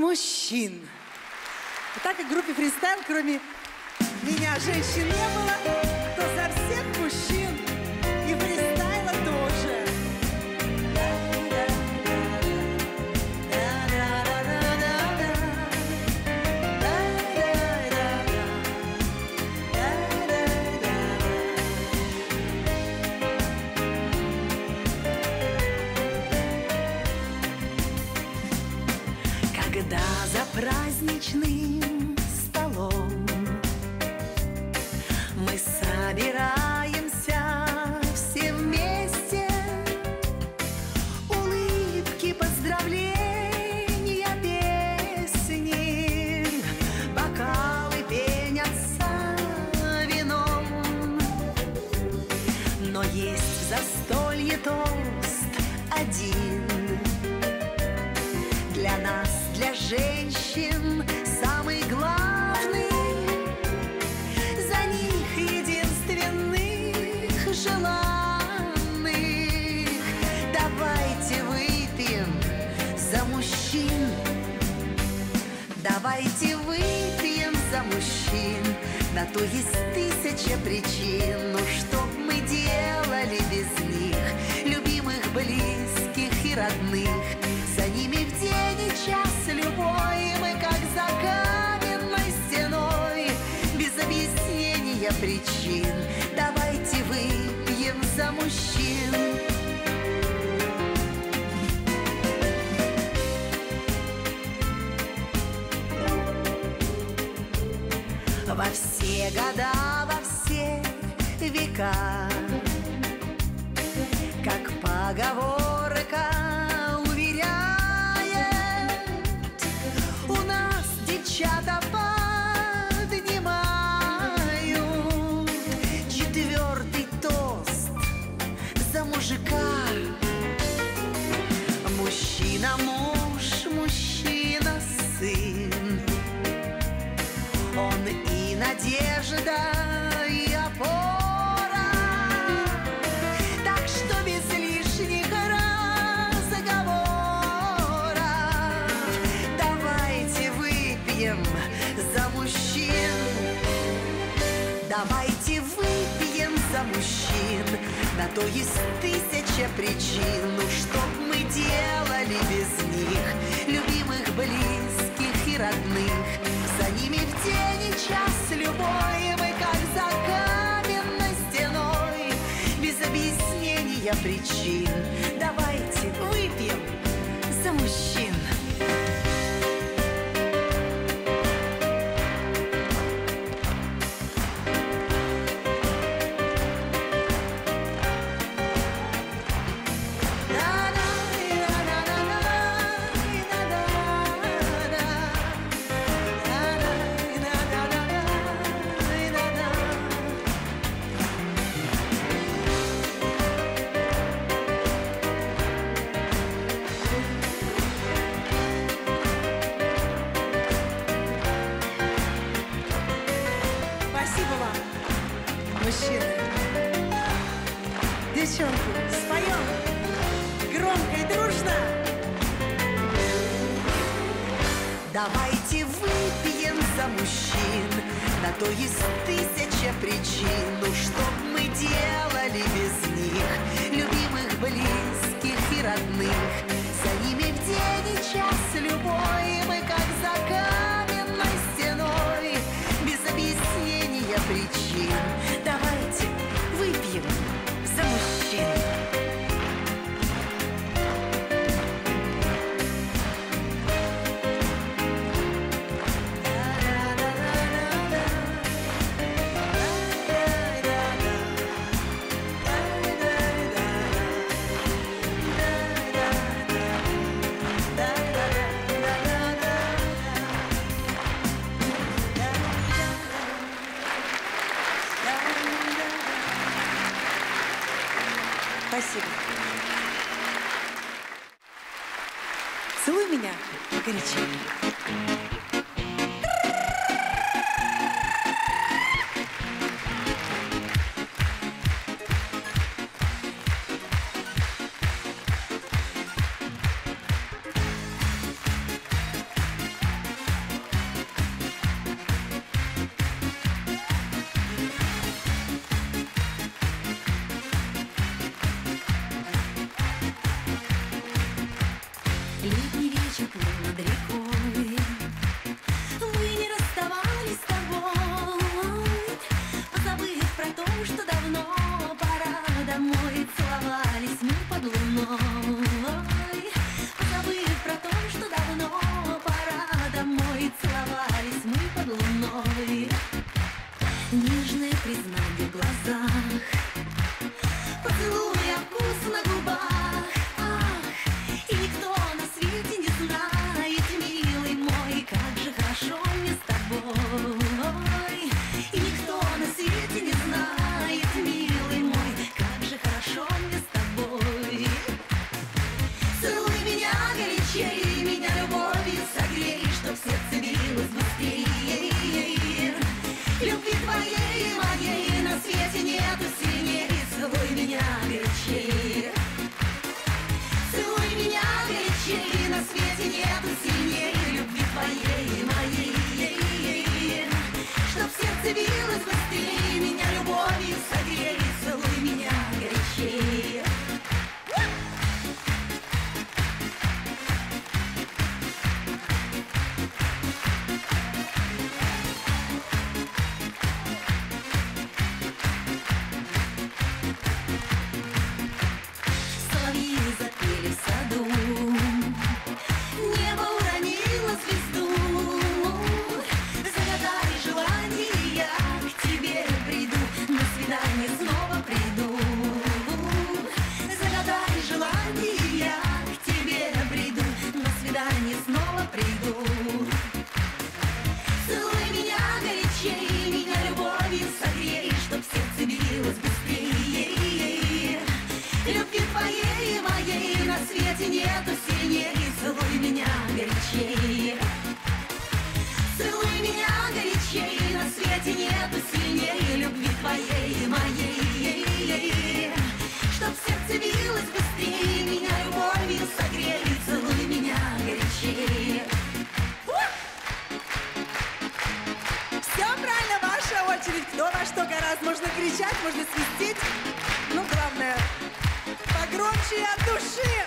мужчин. Так как в группе фристайл, кроме меня, женщин не было, Давайте выпьем за мужчин. Давайте выпьем за мужчин. На то есть тысяча причин. Ну что мы делали без них Любимых, близких и родных. За ними в день и час любой Мы как за каменной стеной. Без объяснения причин. Давайте все года, во все века Как поговорка На то есть тысяча причин Ну что б мы делали без них Любимых, близких и родных. За ними в день и час любой Мы как за каменной стеной. Без объяснения причин Давайте мужчины. Девчонки, споем громко и дружно. Давайте выпьем за мужчин На то есть тысяча причин Ну что мы делали без них Любимых, близких и родных За ними в день и час любой очередь, кто на что гораздо. Можно кричать, можно свистеть, ну главное, погромче от души.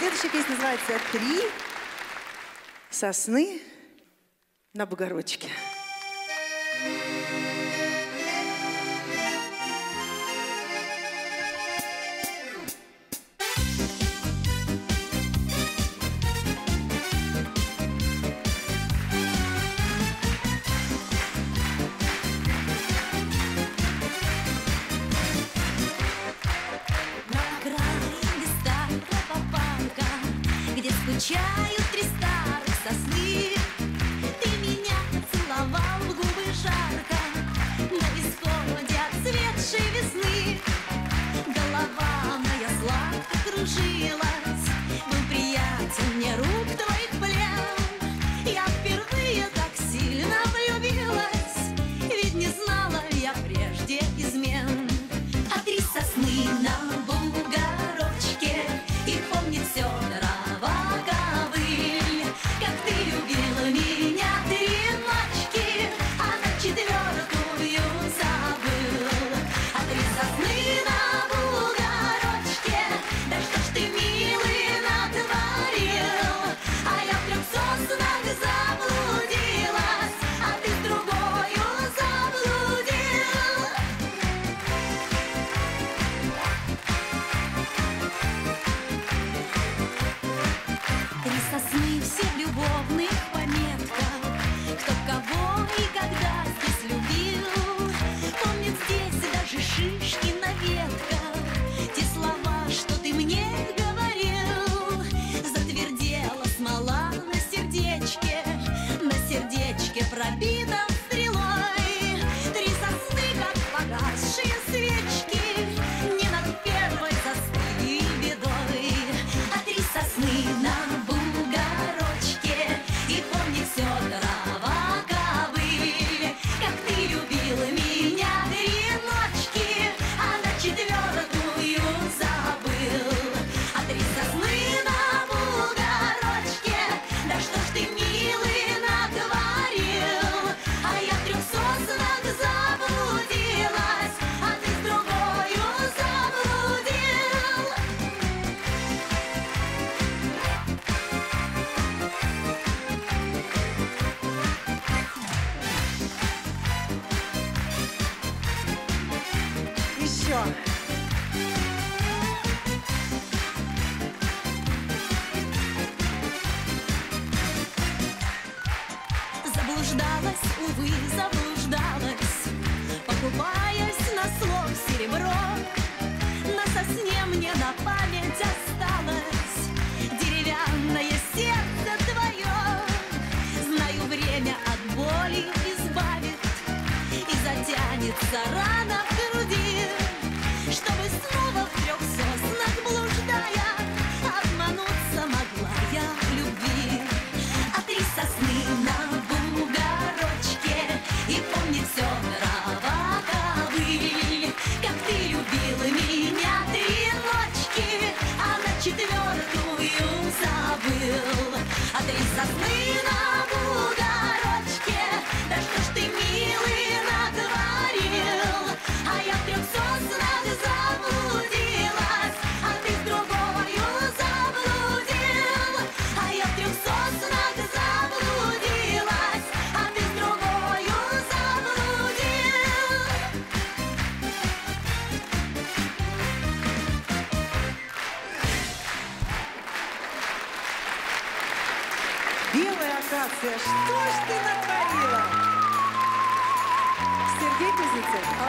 Следующая песня называется «Три сосны на бугорочке». пробитом Заблуждалась, увы, забыла.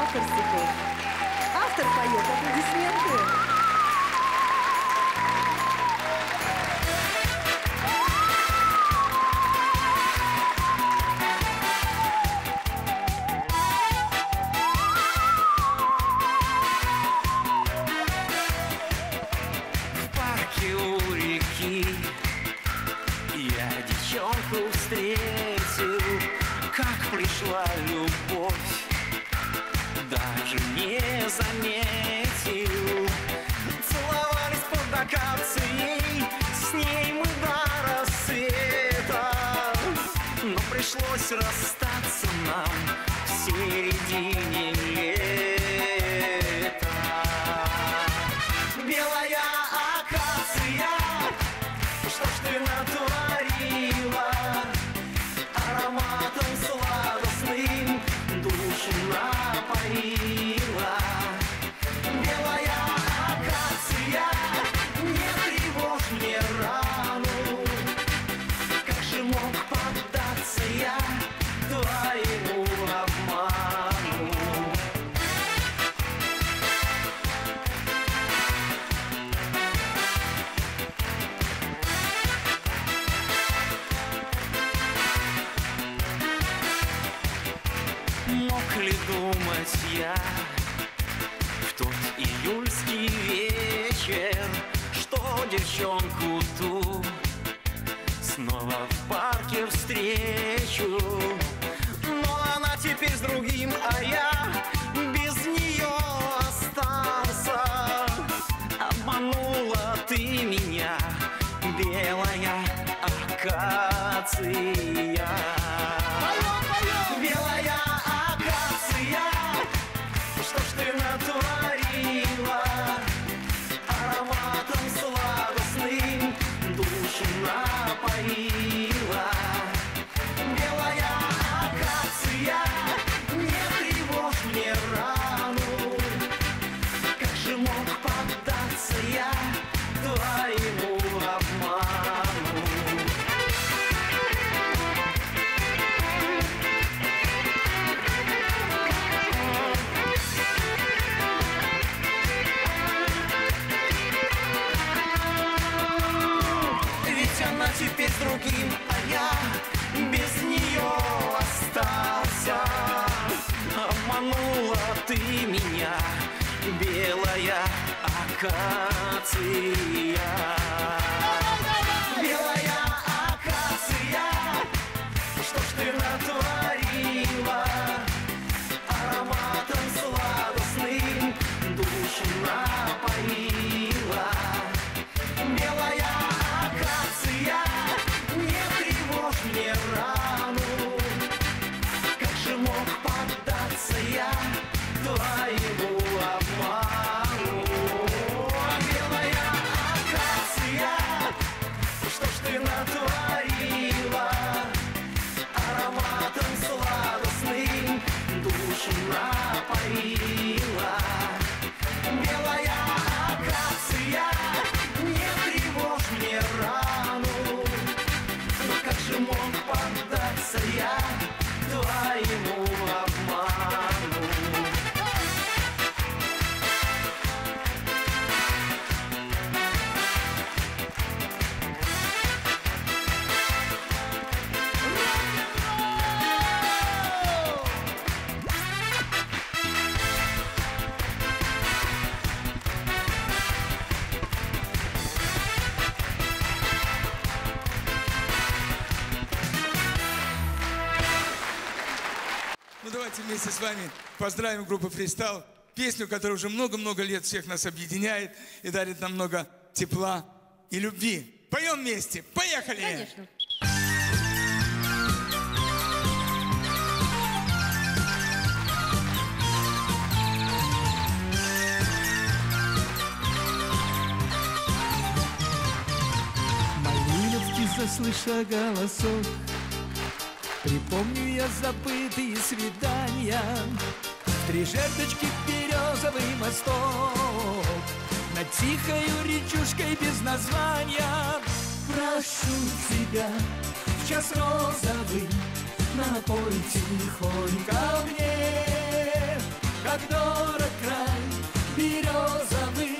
Кузнецов, автор стихов. Автор поет. Аплодисменты. Другим, а я без нее остался. Обманула ты меня, белая акация. Теперь с другим, а я без нее остался. Обманула ты меня, белая акация. Белая давайте вместе с вами поздравим группу «Фристайл». Песню, которая уже много-много лет всех нас объединяет и дарит нам много тепла и любви. Поем вместе. Поехали! Конечно. Малиновки заслыша голосок Припомню я забытые свидания. Три жерточки березовый мосток Над тихою речушкой без названия. Прошу тебя, в час розовый Напой тихонько мне. Как дорог край березовый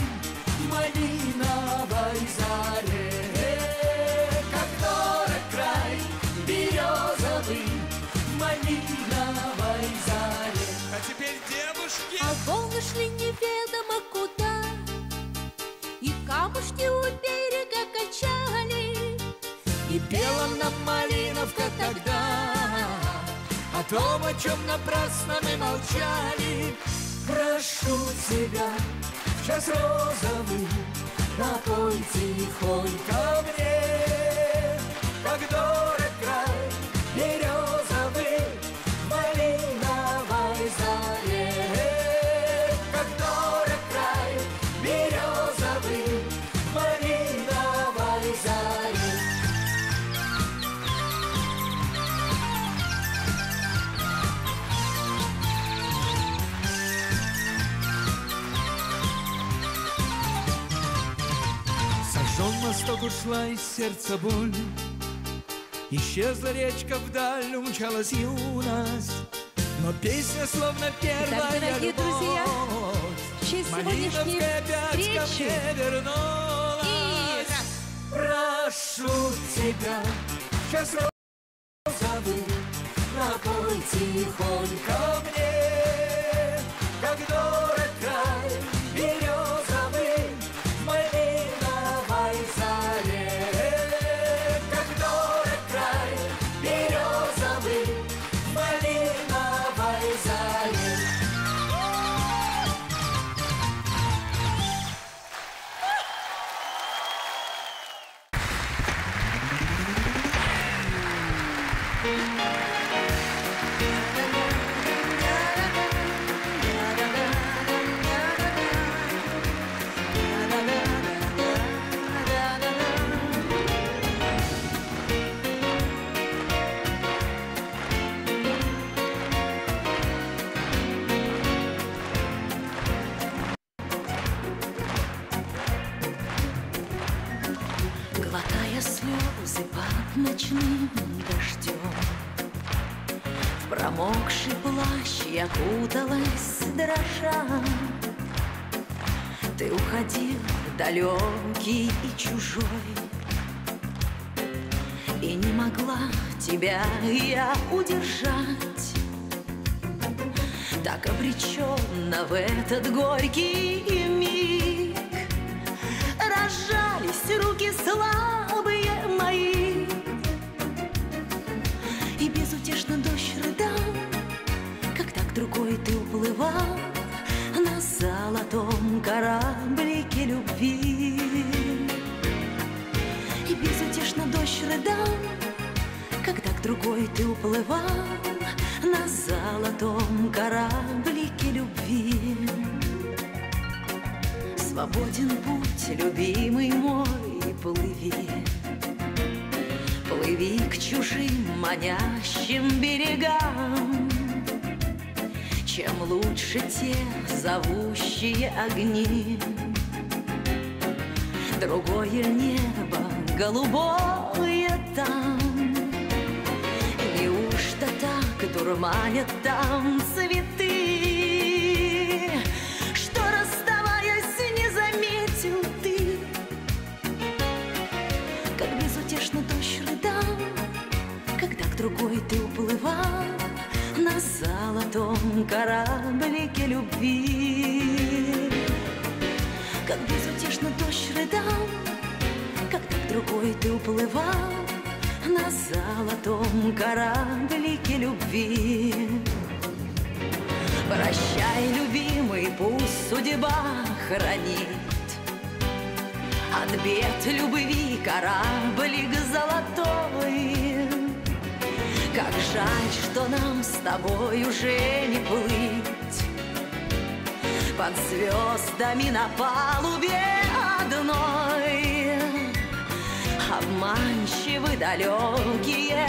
Малиновой заре девушки. А волны шли неведомо куда. И камушки у берега качали. И пела нам Малиновка тогда. О том, о чем напрасно мы молчали. Прошу тебя, в час розовый Напой тихонько мне. Как дорог ушла из сердца боль. Исчезла речка вдаль, умчалась юность. Но песня словно первая дорогие друзья, любовь в честь сегодняшней встречи. вернулась. И. Прошу тебя, час слезы под ночным дождем В промокший плащ я куталась дрожа. Ты уходил далекий и чужой. И не могла тебя я удержать. Так обреченно в этот горький миг. Разжались руки слабые уплывал На золотом кораблике любви. И безутешно дождь рыдал Когда к другой ты уплывал На золотом кораблике любви. Свободен путь, любимый мой, плыви. Плыви к чужим манящим берегам Чем лучше те зовущие огни? Другое небо голубое там. Неужто так дурманят там цветы? Что расставаясь не заметил ты? Как безутешно дождь рыдал Когда к другой ты уплывал золотом кораблике любви. Как безутешно дождь рыдал Когда к другой ты уплывал На золотом кораблике любви. Прощай, любимый, пусть судьба хранит. От бед любви кораблик золотой Как жаль, что нам с тобой уже не плыть Под звездами на палубе одной Обманчивы далекие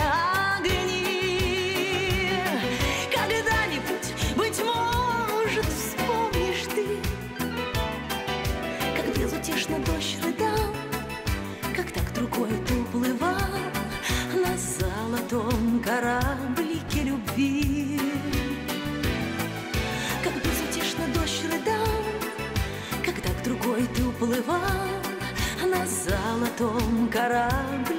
золотом кораблике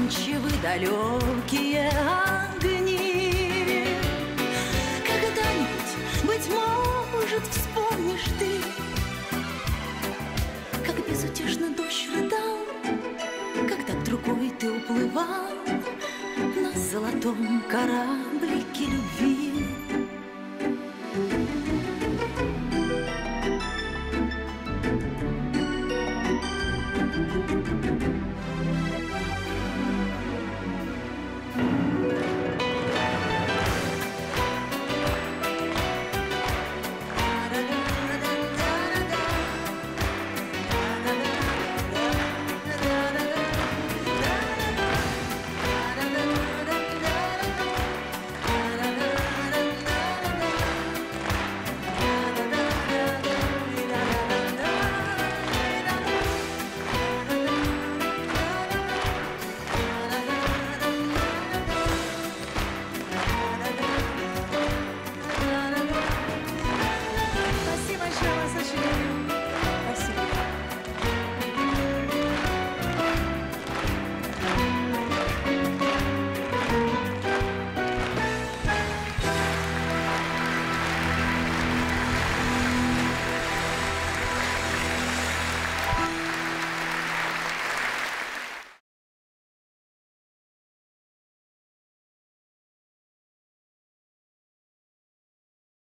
Обманчивы далекие огни. Когда-нибудь, быть может, вспомнишь ты Как безутешно дождь рыдал Когда к другой ты уплывал На золотом кораблике любви